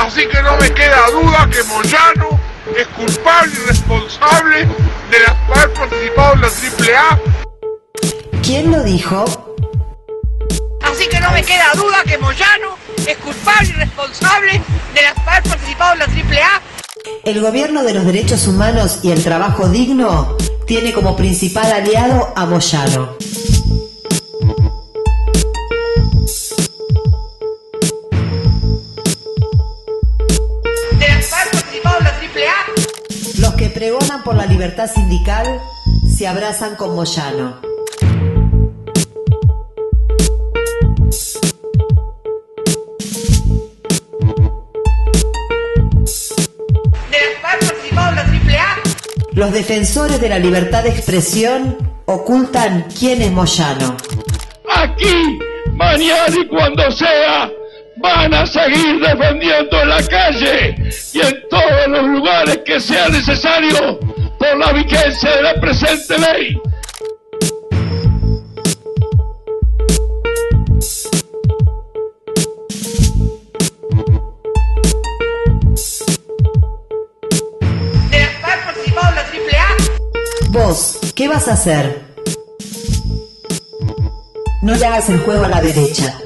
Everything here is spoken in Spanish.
Así que no me queda duda que Moyano es culpable y responsable de haber participado en la AAA. ¿Quién lo dijo? Así que no me queda duda que Moyano es culpable y responsable de haber participado en la AAA. El gobierno de los derechos humanos y el trabajo digno tiene como principal aliado a Moyano. Que pregonan por la libertad sindical se abrazan con Moyano. Los defensores de la libertad de expresión ocultan quién es Moyano. Aquí, mañana y cuando sea, van a seguir defendiendo en la calle y en todos los lugares que sea necesario por la vigencia de la presente ley. De haber participado en la AAA. Vos, ¿qué vas a hacer? No le hagas el juego a la derecha.